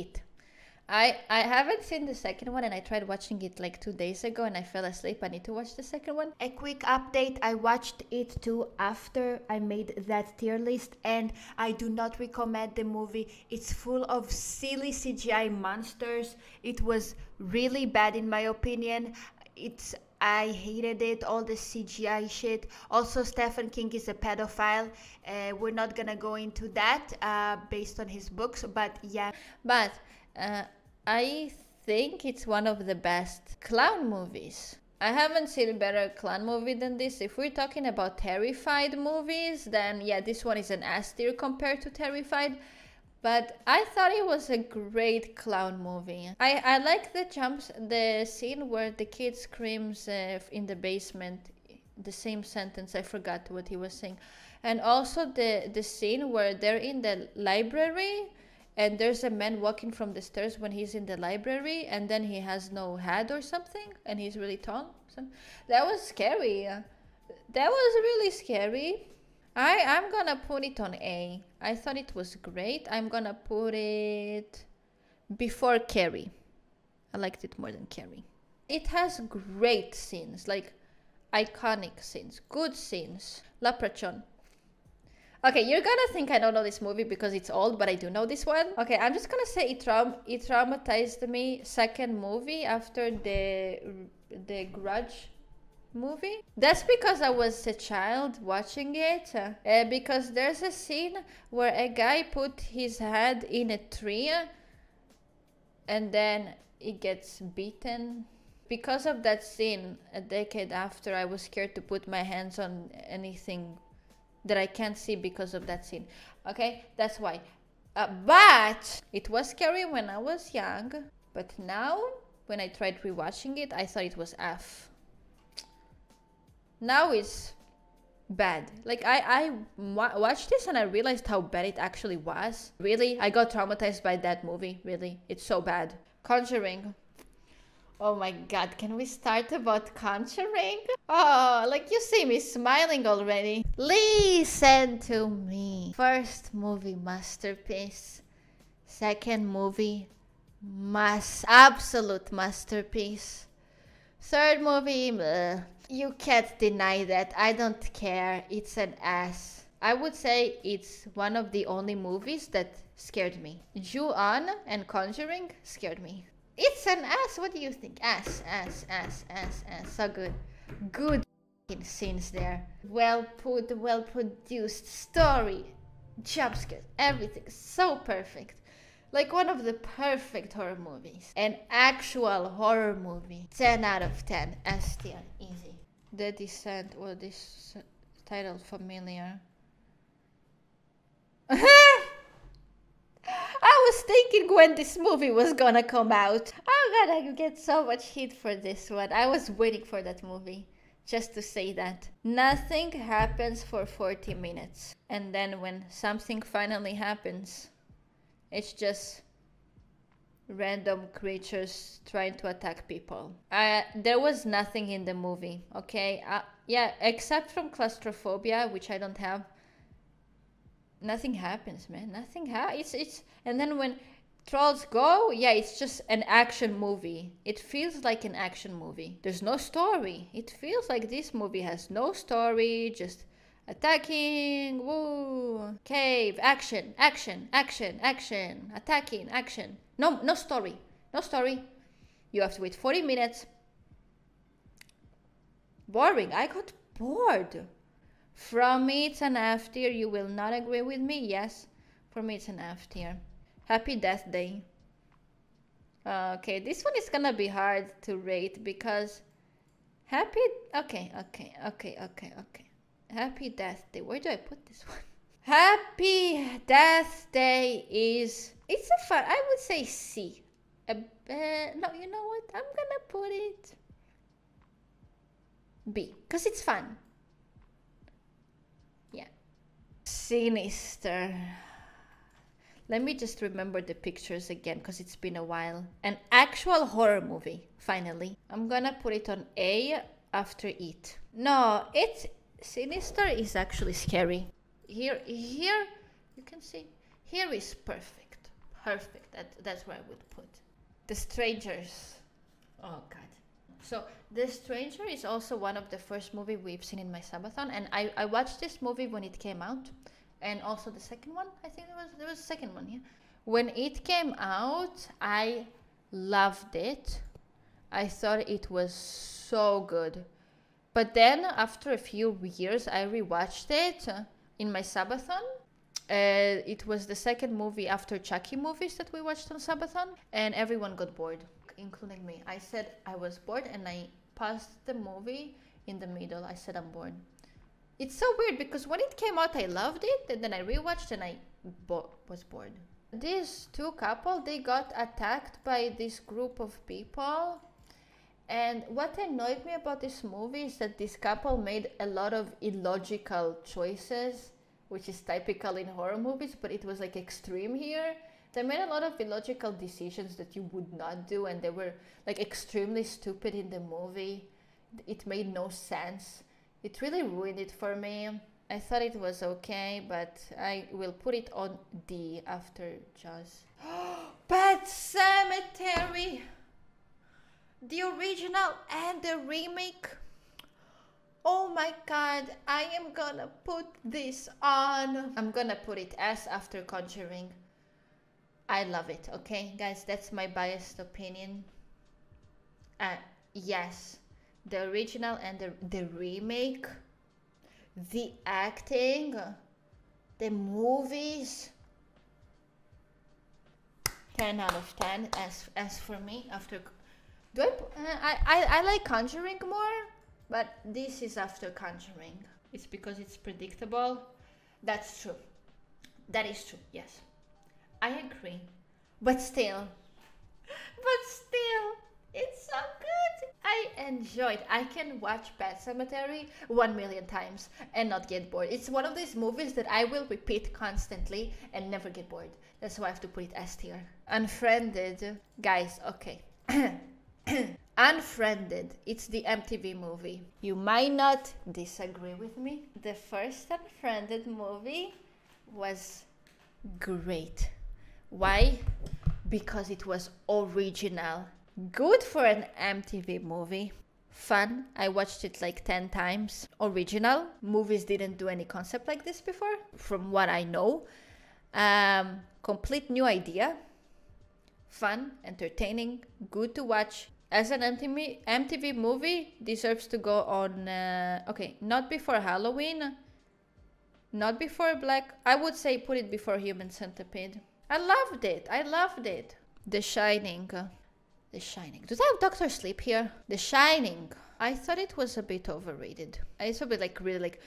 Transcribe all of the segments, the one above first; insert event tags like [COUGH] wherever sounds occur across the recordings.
It. I I haven't seen the second one and I tried watching it like 2 days ago and I fell asleep. I need to watch the second one. A quick update, I watched it too after I made that tier list and I do not recommend the movie. It's full of silly CGI monsters. It was really bad in my opinion. It's I hated it, all the CGI shit. Also, Stephen King is a pedophile. Uh, we're not gonna go into that uh, based on his books, but yeah. But uh, I think it's one of the best clown movies. I haven't seen a better clown movie than this. If we're talking about Terrifier movies, then yeah, this one is an S tier compared to Terrifier. But I thought it was a great clown movie. I, I like the jumps, the scene where the kid screams uh, in the basement, the same sentence. I forgot what he was saying, and also the the scene where they're in the library and there's a man walking from the stairs when he's in the library and then he has no head or something and he's really tall So that was scary that was really scary i i'm gonna put it on a. I thought it was great. I'm gonna put it before carrie. I liked it more than carrie. It has great scenes like iconic scenes good scenes. Leprechaun Okay, you're gonna think I don't know this movie because it's old, but I do know this one. Okay, I'm just gonna say it, traum it traumatized me. Second movie after the the Grudge movie. That's because I was a child watching it. Uh, because there's a scene where a guy put his head in a tree and then he gets beaten. Because of that scene, a decade after, I was scared to put my hands on anything that I can't see because of that scene. Okay, that's why. Uh, but it was scary when I was young. But now, when I tried rewatching it, I thought it was F. Now it's bad. Like I I watched this and I realized how bad it actually was. Really, I got traumatized by that movie. Really, it's so bad. Conjuring. Oh my god, can we start about Conjuring? Oh, like you see me smiling already. Listen to me. First movie masterpiece. Second movie mass absolute masterpiece. Third movie, bleh. You can't deny that. I don't care. It's an ass. I would say it's one of the only movies that scared me. Ju-on and Conjuring scared me. It's an ass. What do you think? Ass, ass, ass, ass, ass. So good. Good scenes there. Well put, well produced story, jump scares, everything. So perfect. Like one of the perfect horror movies. An actual horror movie. 10 out of 10. S tier. Easy. The Descent. Well, this title familiar. [LAUGHS] I was thinking when this movie was gonna come out. Oh I'm gonna get so much heat for this one. I was waiting for that movie just to say that. Nothing happens for 40 minutes. And then when something finally happens, it's just random creatures trying to attack people. Uh, there was nothing in the movie, okay? Uh, yeah, except from claustrophobia, which I don't have nothing happens, man. Nothing ha it's it's and then when trolls go, yeah, it's just an action movie. It feels like an action movie. There's no story. It feels like this movie has no story, just attacking, woo, cave, action, action, action, action, attacking, action. No no story. No story. You have to wait 40 minutes. Boring. I got bored. From me, it's an F tier. You will not agree with me? Yes. For me, it's an F tier. Happy Death Day. Okay, this one is gonna be hard to rate because happy. Okay, okay, okay, okay, okay. Happy Death Day. Where do I put this one? [LAUGHS] Happy Death Day is. It's a fun. I would say C. Uh, uh, no, you know what? I'm gonna put it B because it's fun. Yeah. Sinister. Let me just remember the pictures again because it's been a while. An actual horror movie, finally. I'm gonna put it on A after It. No, it's Sinister is actually scary. Here, here, you can see, here is perfect. Perfect. That, that's where I would put. The Strangers. Oh, God. So, The Stranger is also one of the first movie we've seen in my subathon, and I, I watched this movie when it came out, and also the second one. I think there was there was a second one. Yeah, when it came out, I loved it. I thought it was so good. But then after a few years, I rewatched it in my subathon. Uh, it was the second movie after Chucky movies that we watched on subathon, and everyone got bored, including me. I said I was bored, and I paused the movie in the middle. I said I'm bored. It's so weird because when it came out, I loved it, and then I rewatched and I bo- was bored. These two couple they got attacked by this group of people and what annoyed me about this movie is that this couple made a lot of illogical choices, which is typical in horror movies, but it was like extreme here. They made a lot of illogical decisions that you would not do, and they were like extremely stupid in the movie. It made no sense. It really ruined it for me. I thought it was okay, but I will put it on D after Jaws. [GASPS] Pet Sematary! The original and the remake. Oh my god, I am gonna put this on. I'm gonna put it as after Conjuring. I love it, okay? Guys, that's my biased opinion. Uh, yes, the original and the, the remake, the acting, the movies. 10 out of 10 as as for me after do I, uh, I, I, I like Conjuring more, but this is after Conjuring. It's because it's predictable. That's true. That is true, yes. I agree. But still, [LAUGHS] but still, it's so good. I enjoyed. I can watch Pet Sematary one million times and not get bored. It's one of these movies that I will repeat constantly and never get bored. That's why I have to put it S tier. Unfriended, guys. Okay. [CLEARS THROAT] Unfriended. It's the MTV movie. You might not disagree with me. The first Unfriended movie was great. Why? Because it was original. Good for an MTV movie. Fun. I watched it like 10 times. Original. Movies didn't do any concept like this before, from what I know. Um, complete new idea. Fun, entertaining, good to watch, as an MTV, MTV movie deserves to go on uh, okay not before halloween not before black i would say put it before human centipede. I loved it i loved it. The shining. The shining. Does I have doctor sleep here? The shining. I thought it was a bit overrated. It's a bit like really like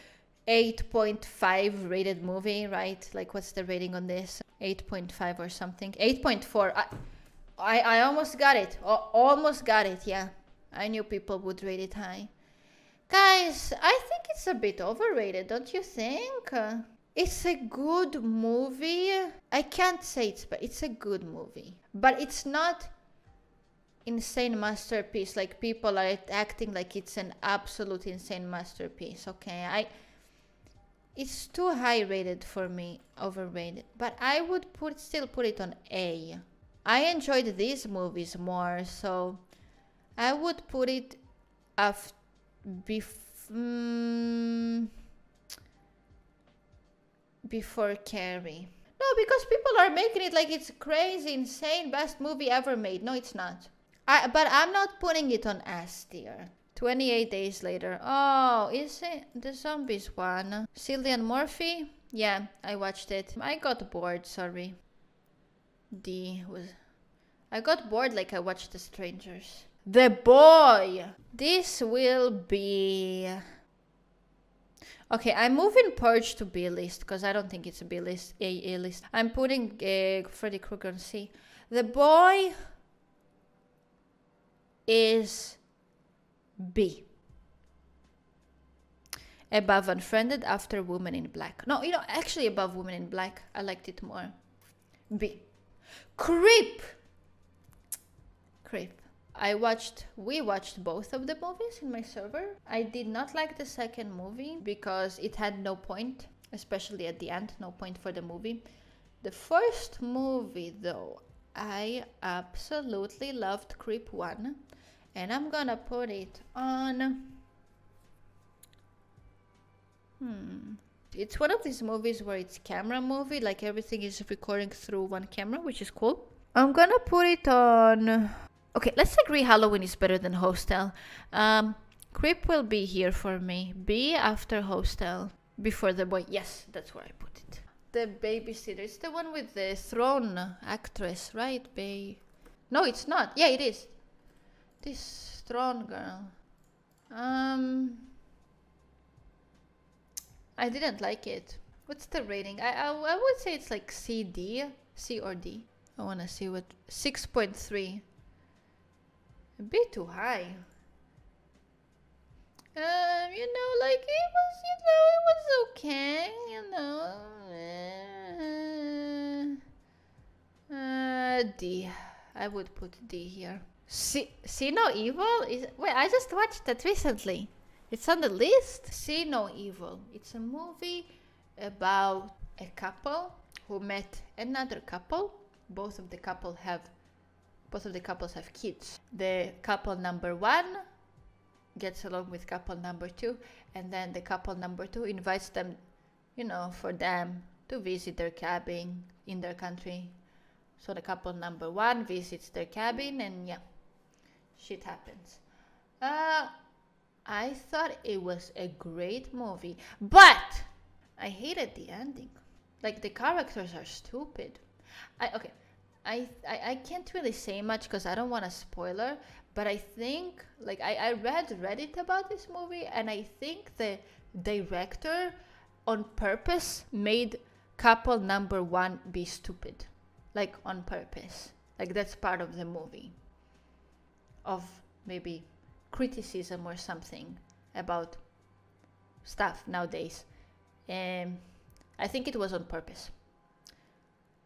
8.5 rated movie right? Like what's the rating on this? 8.5 or something. 8.4 I- I, I almost got it. O- almost got it, yeah. I knew people would rate it high. Guys, I think it's a bit overrated, don't you think? It's a good movie. I can't say it's but it's a good movie. But it's not insane masterpiece like people are acting like it's an absolute insane masterpiece, okay? I it's too high rated for me, overrated. But I would put still put it on A. I enjoyed these movies more, so I would put it af- bef- mm, before Carrie. No, because people are making it like it's crazy, insane, best movie ever made. No, it's not. I, but I'm not putting it on S tier. 28 days later. Oh, is it the zombies one? Cillian Murphy? Yeah, I watched it. I got bored, sorry. D was. I got bored like I watched The Strangers. The Boy! This will be. Okay, I'm moving Purge to B list because I don't think it's a B list, A, A list. I'm putting uh, Freddy Krueger on C. The Boy is B. Above Unfriended, after Woman in Black. No, you know, actually above Woman in Black. I liked it more. B. Creep. Creep. I watched, we watched both of the movies in my server. I did not like the second movie because it had no point, especially at the end, no point for the movie. The first movie, though, I absolutely loved Creep 1, and I'm gonna put it on. Hmm. It's one of these movies where it's camera movie, like everything is recording through one camera, which is cool. I'm gonna put it on. Okay, let's agree Halloween is better than Hostel. Um, Creep will be here for me. B after Hostel. Before the boy. Yes, that's where I put it. The babysitter. It's the one with the throne actress, right? Bay. No, it's not. Yeah, it is. This throne girl. Um. I didn't like it. What's the rating? I, I, I would say it's like C, D. C or D. I want to see what. 6.3. A bit too high. Um, you know, like it was, you know, it was okay, you know. Uh, uh, D. I would put D here. See, see no evil is. Wait, I just watched that recently. It's on the list. See no evil. It's a movie about a couple who met another couple. Both of the couple have, both of the couples have kids. The couple number one gets along with couple number two, and then the couple number two invites them, you know, for them to visit their cabin in their country. So the couple number one visits their cabin, and yeah, shit happens. Uh, I thought it was a great movie, but I hated the ending. Like the characters are stupid. I okay. I, I, I can't really say much because I don't want a spoiler, but I think like I, I read Reddit about this movie and I think the director on purpose made couple number one be stupid. Like on purpose. Like that's part of the movie. Of maybe criticism or something about stuff nowadays. And I think it was on purpose.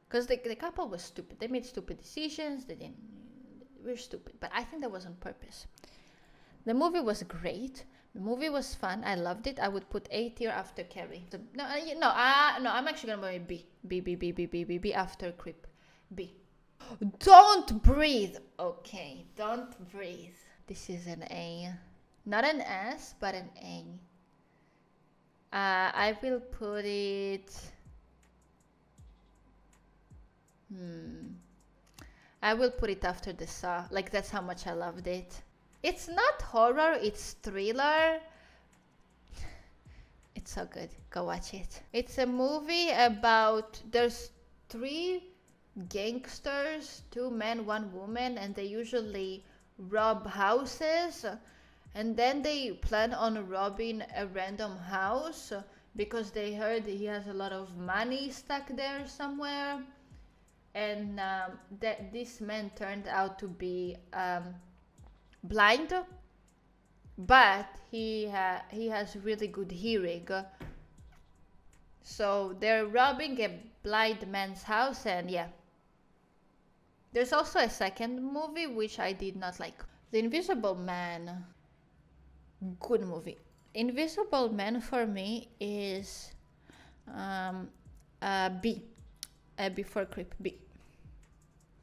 Because the, the couple was stupid. They made stupid decisions. They didn't we're stupid, but I think that was on purpose. The movie was great. The movie was fun. I loved it. I would put A tier after Carrie. The, no, uh, no, uh, no. I'm actually gonna put B. B, B, B, B, B, B, B after Creep. B. Don't breathe. Okay, don't breathe. This is an A. Not an S, but an A. Uh, I will put it. Hmm. I will put it after the Saw. Like that's how much I loved it. It's not horror, it's thriller. [SIGHS] It's so good. Go watch it. It's a movie about there's three gangsters, two men, one woman, and they usually rob houses. And then they plan on robbing a random house because they heard he has a lot of money stuck there somewhere and um, that this man turned out to be um, blind, but he ha- he has really good hearing. So they're robbing a blind man's house, and yeah. There's also a second movie which I did not like. The Invisible Man. Good movie. Invisible Man for me is um, uh, B. Uh, before Creep B.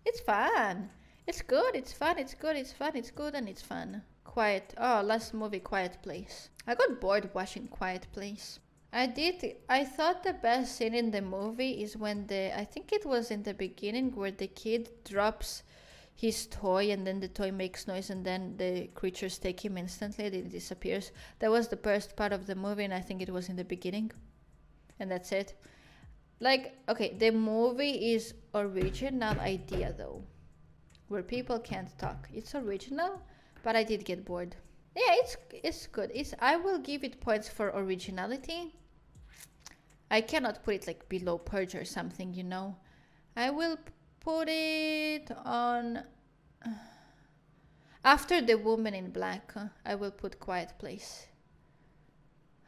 It's fun. It's good, it's fun, it's good, it's fun, it's good, and it's fun. Quiet. Oh, last movie, Quiet Place. I got bored watching Quiet Place. I did. I thought the best scene in the movie is when the. I think it was in the beginning where the kid drops his toy and then the toy makes noise and then the creatures take him instantly. And it disappears. That was the first part of the movie, and I think it was in the beginning. And that's it. Like, okay, the movie is original idea though, where people can't talk. It's original, but I did get bored. Yeah, it's it's good. It's I will give it points for originality. I cannot put it like below Purge or something, you know. I will put it on [SIGHS] after the woman in black. I will put Quiet Place.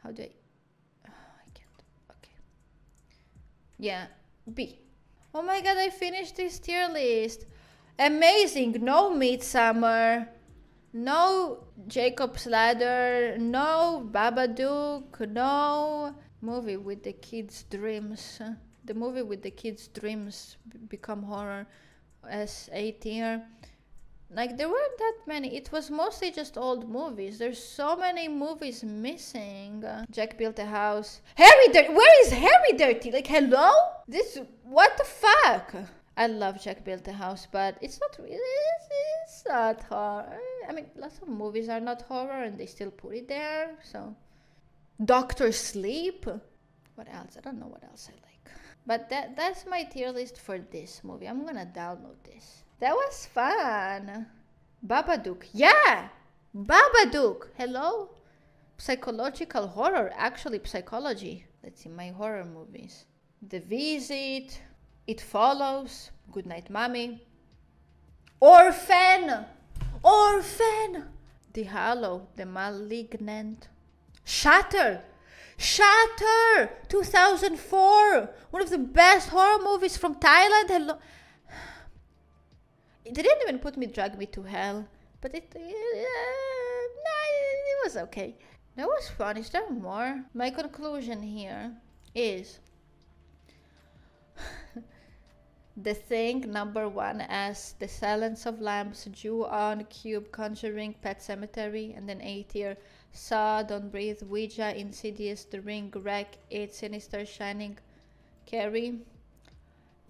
How do I? [SIGHS] I can't. Okay. Yeah, B. Oh my god, I finished this tier list. Amazing. No Midsommar. No Jacob's Ladder. No Babadook. No movie with the kids' dreams. the movie with the kids' dreams become horror as A tier. Like there weren't that many. It was mostly just old movies. There's so many movies missing. Uh, Jack built a house. Hereditary. Where is Hereditary? Like hello? This what the fuck? I love Jack built a house, but it's not really. It's, it's not horror. I mean, lots of movies are not horror, and they still put it there. So, Doctor Sleep. What else? I don't know what else I like. But that that's my tier list for this movie. I'm gonna download this. That was fun. Babadook. Yeah! Babadook! Hello? Psychological horror. Actually, psychology. Let's see my horror movies. The Visit. It Follows. Goodnight Mommy. Orphan! Orphan! The Hollow. The Malignant. Shutter! Shutter! 2004! One of the best horror movies from Thailand. Hello. It didn't even put me, drag me to hell. But it, uh, nah, it was okay. That was fun. Is there more? My conclusion here is [LAUGHS] The Thing, number one, as The Silence of Lambs, Ju-on, Cube, Conjuring, Pet Sematary, and then A tier, Saw, Don't Breathe, Ouija, Insidious, The Ring, REC, It, Sinister, Shining, Carrie.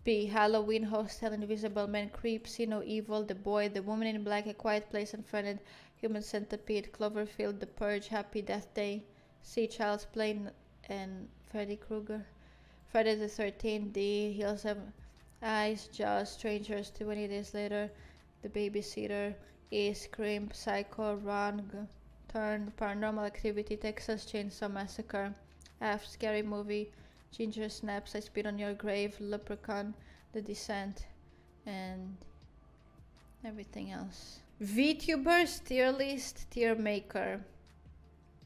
B. Halloween, Hostel, Invisible Man, Creep, See No Evil, The Boy, The Woman in Black, A Quiet Place, Unfriended, Human Centipede, Cloverfield, The Purge, Happy Death Day, See Child's Play, and Freddy Krueger. Friday the 13th, D. Hills Have Eyes, Jaws, Strangers, 20 Days Later, The Babysitter, E. Scream, Psycho, Wrong, Turn, Paranormal Activity, Texas Chainsaw Massacre, F. Scary Movie, Ginger Snaps, I Spit on Your Grave, Leprechaun, The Descent, and everything else. VTubers tier list, tier maker.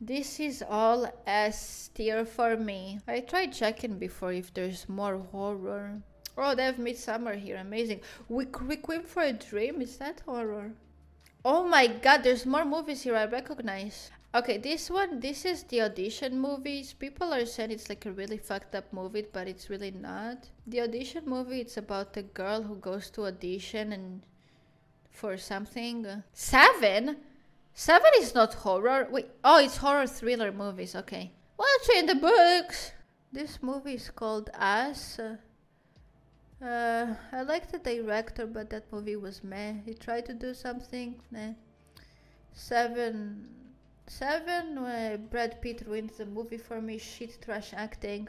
This is all S tier for me. I tried checking before if there's more horror. Oh, they have Midsommar here, amazing. We, Requiem for a Dream, is that horror? Oh my god, there's more movies here I recognize. Okay, this one, this is the audition movies. People are saying it's like a really fucked up movie, but it's really not. The audition movie, it's about a girl who goes to audition and for something. Seven? Seven is not horror. Wait, oh, it's horror thriller movies. Okay. What's in the books? This movie is called Us. Uh, I like the director, but that movie was meh. He tried to do something. Seven Seven, uh, Brad Pitt ruins the movie for me. Shit trash acting.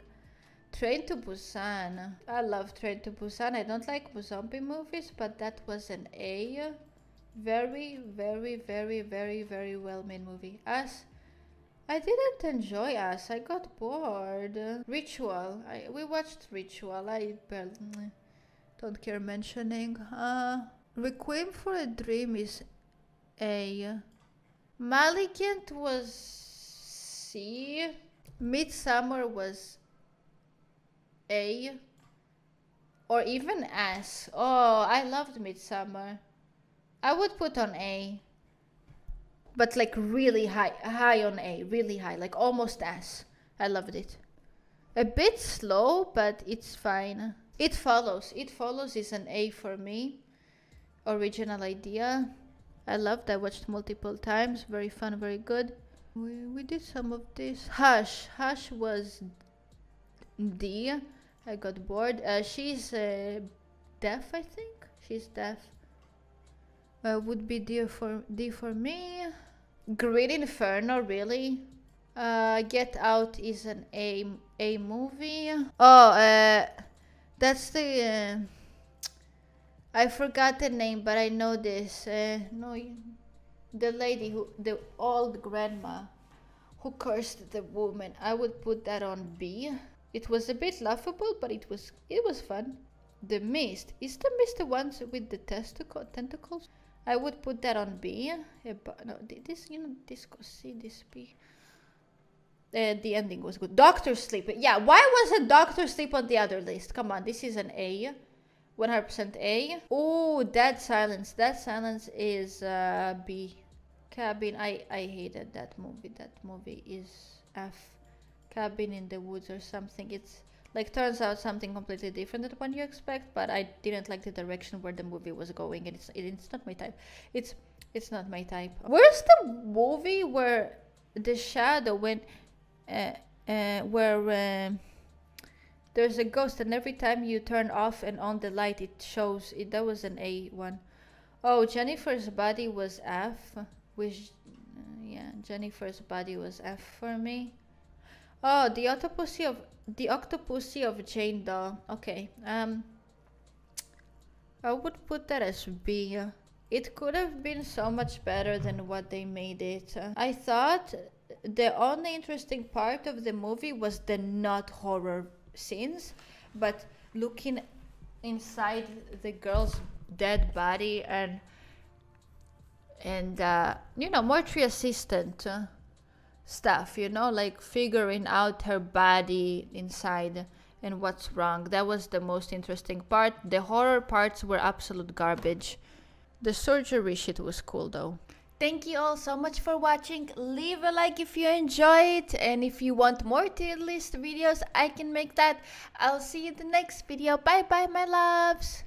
Train to Busan. I love Train to Busan. I don't like zombie movies, but that was an A. Very, very, very, very, very well made movie. Us. I didn't enjoy Us. I got bored. Ritual. I, we watched Ritual. I barely, don't care mentioning. Uh, Requiem for a Dream is A. Malignant was C. Midsommar was A. Or even S. Oh, I loved Midsommar. I would put on A. But like really high, high on A, really high, like almost S. I loved it. A bit slow, but it's fine. It follows. It follows is an A for me. Original idea. I loved. I watched multiple times. Very fun, very good. We we did some of this. Hush, Hush was D. I got bored. Uh, she's uh, deaf, I think. She's deaf. Uh, would be D for D for me. Green Inferno, really. Uh, Get Out is an A A movie. Oh, uh, that's the. Uh, I forgot the name, but I know this. Uh, no, the lady who, the old grandma, who cursed the woman. I would put that on B. It was a bit laughable, but it was it was fun. The mist is the mist the ones with the testicle tentacles. I would put that on B. Uh, no, this you know this goes C this B. Uh, the ending was good. Doctor Sleep. Yeah, why was a Doctor Sleep on the other list? Come on, this is an A. 100% A. Oh, Dead Silence. Dead Silence is uh, B. Cabin. I, I hated that movie. That movie is F. Cabin in the Woods or something. It's like turns out something completely different than what you expect but i didn't like the direction where the movie was going and it's it's not my type. It's it's not my type. Where's the movie where the shadow when uh, uh, where uh, there's a ghost and every time you turn off and on the light it shows it that was an a one. Oh jennifer's body was f which uh, yeah jennifer's body was f for me oh the autopsy of the Octopussy of Jane Doe. Okay. Um, I would put that as B. It could have been so much better than what they made it. I thought the only interesting part of the movie was the not horror scenes, but looking inside the girl's dead body and and uh, you know mortuary assistant. Stuff, you know, like figuring out her body inside and what's wrong. That was the most interesting part. The horror parts were absolute garbage. The surgery shit was cool though. Thank you all so much for watching. Leave a like if you enjoyed and if you want more tier list videos, I can make that. I'll see you in the next video. Bye bye my loves.